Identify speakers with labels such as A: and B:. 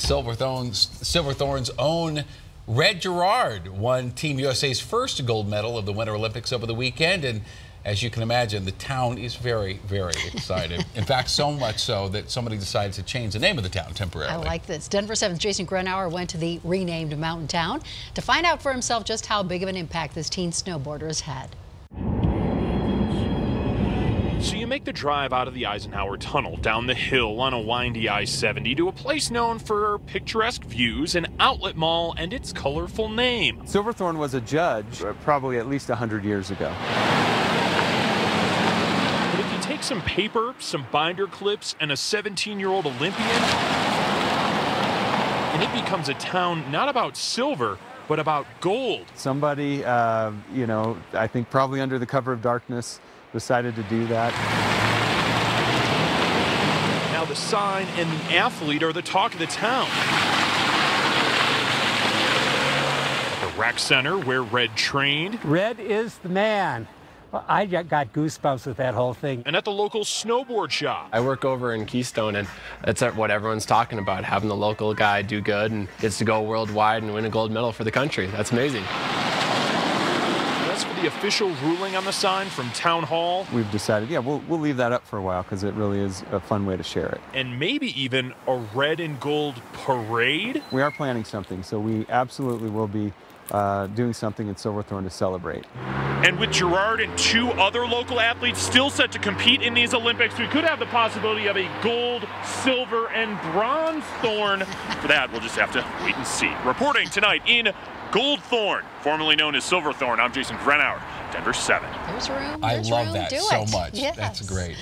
A: And own Red Gerard won Team USA's first gold medal of the Winter Olympics over the weekend. And as you can imagine, the town is very, very excited. In fact, so much so that somebody decided to change the name of the town temporarily.
B: I like this. Denver 7's Jason Gruenauer went to the renamed mountain town to find out for himself just how big of an impact this teen snowboarder has had.
C: So you make the drive out of the Eisenhower Tunnel down the hill on a windy I-70 to a place known for picturesque views, an outlet mall, and its colorful name.
D: Silverthorne was a judge uh, probably at least 100 years ago.
C: But if you take some paper, some binder clips, and a 17-year-old Olympian, and it becomes a town not about silver, but about gold.
D: Somebody, uh, you know, I think probably under the cover of darkness, decided to do that.
C: Now the sign and the athlete are the talk of the town. At the rec center where Red trained.
E: Red is the man. Well, I got goosebumps with that whole thing.
C: And at the local snowboard shop.
F: I work over in Keystone, and that's what everyone's talking about having the local guy do good and gets to go worldwide and win a gold medal for the country. That's amazing
C: the official ruling on the sign from Town Hall.
D: We've decided, yeah, we'll, we'll leave that up for a while because it really is a fun way to share it.
C: And maybe even a red and gold parade?
D: We are planning something, so we absolutely will be uh, doing something in Silverthorne to celebrate.
C: And with Gerard and two other local athletes still set to compete in these Olympics, we could have the possibility of a gold, silver, and bronze thorn. For that, we'll just have to wait and see. Reporting tonight in Goldthorne, formerly known as Silverthorne, I'm Jason Gruenauer, Denver 7.
B: There's room.
A: There's I love
B: room.
A: that
B: Do
A: so
B: it.
A: much.
B: Yes.
A: That's great.